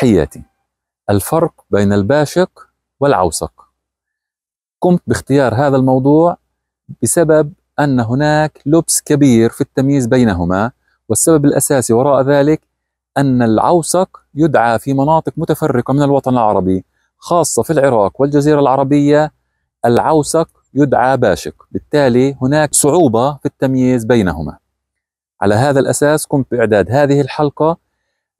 تحياتي. الفرق بين الباشق والعوسق. قمت باختيار هذا الموضوع بسبب أن هناك لبس كبير في التمييز بينهما والسبب الأساسي وراء ذلك أن العوسق يدعى في مناطق متفرقة من الوطن العربي خاصة في العراق والجزيرة العربية. العوسق يدعى باشق بالتالي هناك صعوبة في التمييز بينهما. على هذا الأساس قمت بإعداد هذه الحلقة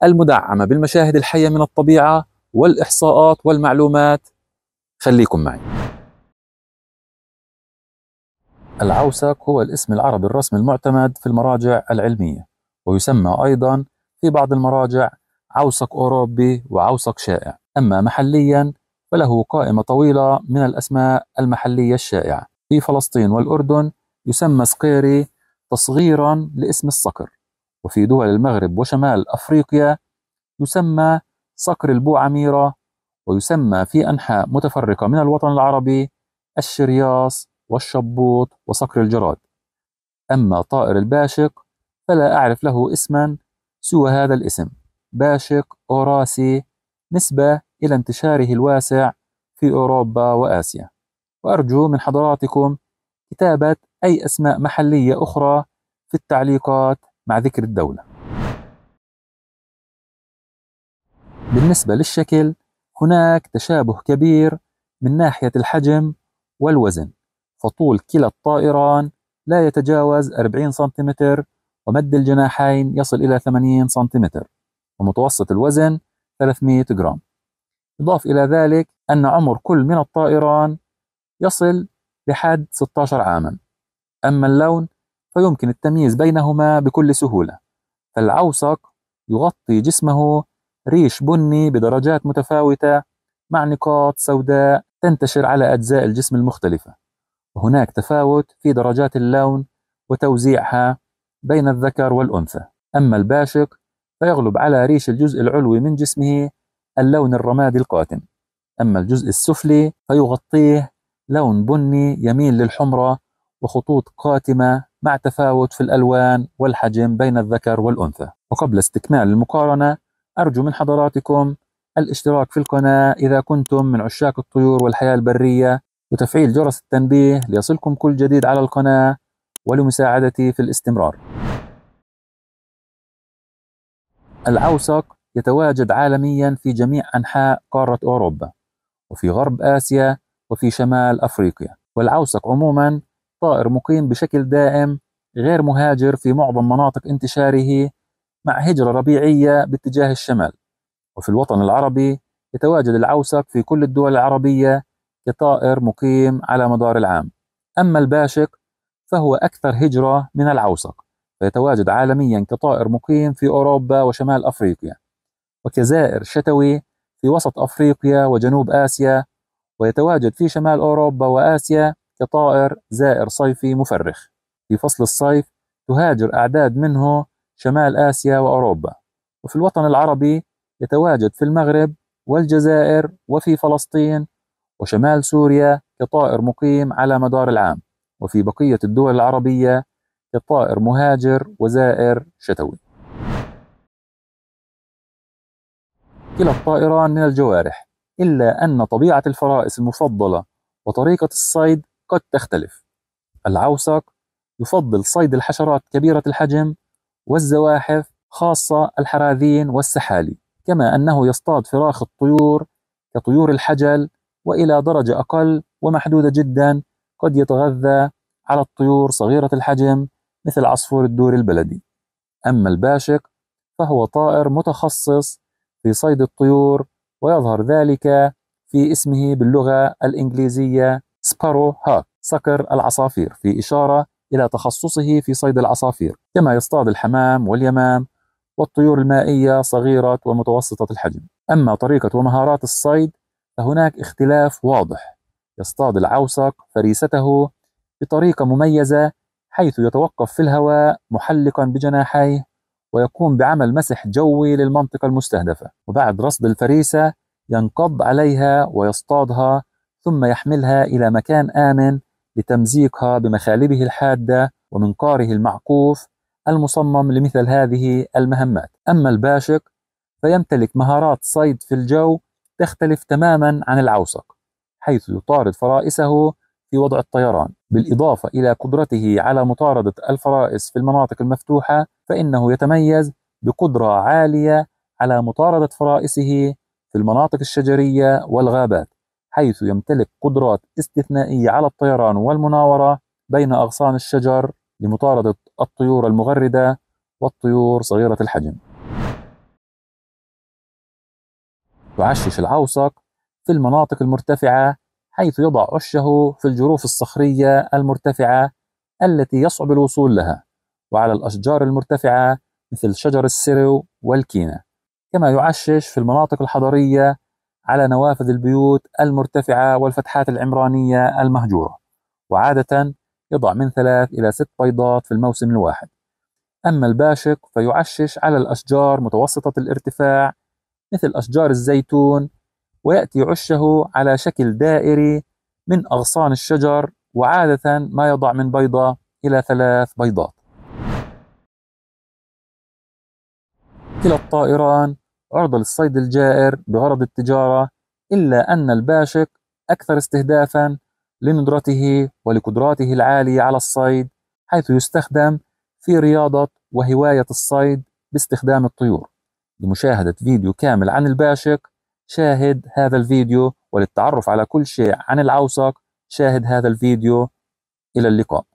المدعمة بالمشاهد الحية من الطبيعة والإحصاءات والمعلومات. خليكم معي. العوسق هو الاسم العربي الرسمي المعتمد في المراجع العلمية ويسمى أيضا في بعض المراجع عوسق أوروبي وعوسق شائع. أما محليا فله قائمة طويلة من الأسماء المحلية الشائعة. في فلسطين والأردن يسمى سقيري تصغيرا لاسم الصقر وفي دول المغرب وشمال أفريقيا يسمى صقر البوعميرة ويسمى في أنحاء متفرقة من الوطن العربي الشرياص والشبوط وصقر الجراد. أما طائر الباشق فلا أعرف له اسما سوى هذا الاسم باشق أوراسي نسبة إلى انتشاره الواسع في أوروبا وآسيا. وأرجو من حضراتكم كتابة أي أسماء محلية أخرى في التعليقات مع ذكر الدولة. بالنسبة للشكل هناك تشابه كبير من ناحية الحجم والوزن. فطول كلا الطائران لا يتجاوز 40 سنتيمتر ومد الجناحين يصل إلى 80 سنتيمتر ومتوسط الوزن 300 جرام. يضاف إلى ذلك أن عمر كل من الطائران يصل لحد 16 عاما. أما اللون فيمكن التمييز بينهما بكل سهولة. فالعوسق يغطي جسمه ريش بني بدرجات متفاوتة مع نقاط سوداء تنتشر على أجزاء الجسم المختلفة. وهناك تفاوت في درجات اللون وتوزيعها بين الذكر والأنثى. أما الباشق فيغلب على ريش الجزء العلوي من جسمه اللون الرمادي القاتم. أما الجزء السفلي فيغطيه لون بني يميل للحمرة وخطوط قاتمة مع تفاوت في الألوان والحجم بين الذكر والأنثى. وقبل استكمال المقارنة أرجو من حضراتكم الاشتراك في القناة إذا كنتم من عشاق الطيور والحياة البرية وتفعيل جرس التنبيه ليصلكم كل جديد على القناة ولمساعدتي في الاستمرار. العوسق يتواجد عالميا في جميع أنحاء قارة أوروبا وفي غرب آسيا وفي شمال أفريقيا. والعوسق عموما طائر مقيم بشكل دائم غير مهاجر في معظم مناطق انتشاره مع هجرة ربيعية باتجاه الشمال. وفي الوطن العربي يتواجد العوسق في كل الدول العربية كطائر مقيم على مدار العام. أما الباشق فهو أكثر هجرة من العوسق فيتواجد عالميا كطائر مقيم في أوروبا وشمال أفريقيا وكزائر شتوي في وسط أفريقيا وجنوب آسيا ويتواجد في شمال أوروبا وآسيا كطائر زائر صيفي مفرخ. في فصل الصيف تهاجر أعداد منه شمال آسيا وأوروبا. وفي الوطن العربي يتواجد في المغرب والجزائر وفي فلسطين وشمال سوريا كطائر مقيم على مدار العام. وفي بقية الدول العربية كطائر مهاجر وزائر شتوي. كلا الطائران من الجوارح إلا أن طبيعة الفرائس المفضلة وطريقة الصيد قد تختلف. العوسق يفضل صيد الحشرات كبيرة الحجم والزواحف خاصة الحراذين والسحالي كما أنه يصطاد فراخ الطيور كطيور الحجل وإلى درجة أقل ومحدودة جدا. قد يتغذى على الطيور صغيرة الحجم مثل عصفور الدور البلدي. أما الباشق فهو طائر متخصص في صيد الطيور ويظهر ذلك في اسمه باللغة الإنجليزية سبارو هاك. صقر العصافير في إشارة إلى تخصصه في صيد العصافير كما يصطاد الحمام واليمام والطيور المائية صغيرة ومتوسطة الحجم. أما طريقة ومهارات الصيد فهناك اختلاف واضح. يصطاد العوسق فريسته بطريقة مميزة حيث يتوقف في الهواء محلقا بجناحيه ويقوم بعمل مسح جوي للمنطقة المستهدفة. وبعد رصد الفريسة ينقض عليها ويصطادها ثم يحملها إلى مكان آمن لتمزيقها بمخالبه الحادة ومنقاره المعكوف المصمم لمثل هذه المهمات. أما الباشق فيمتلك مهارات صيد في الجو تختلف تماما عن العوسق حيث يطارد فرائسه في وضع الطيران. بالإضافة إلى قدرته على مطاردة الفرائس في المناطق المفتوحة فإنه يتميز بقدرة عالية على مطاردة فرائسه في المناطق الشجرية والغابات. حيث يمتلك قدرات استثنائية على الطيران والمناورة بين أغصان الشجر لمطاردة الطيور المغردة والطيور صغيرة الحجم. يعشش العوسق في المناطق المرتفعة حيث يضع عشه في الجروف الصخرية المرتفعة التي يصعب الوصول لها وعلى الأشجار المرتفعة مثل شجر السرو والكينة. كما يعشش في المناطق الحضرية على نوافذ البيوت المرتفعة والفتحات العمرانية المهجورة وعادة يضع من ثلاث إلى ست بيضات في الموسم الواحد. أما الباشق فيعشش على الأشجار متوسطة الارتفاع مثل أشجار الزيتون ويأتي عشه على شكل دائري من أغصان الشجر وعادة ما يضع من بيضة إلى ثلاث بيضات. كلا الطائران عرضة للصيد الجائر بغرض التجارة إلا أن الباشق أكثر استهدافا لندرته ولقدراته العالية على الصيد حيث يستخدم في رياضة وهواية الصيد باستخدام الطيور. لمشاهدة فيديو كامل عن الباشق شاهد هذا الفيديو وللتعرف على كل شيء عن العوسق شاهد هذا الفيديو. إلى اللقاء.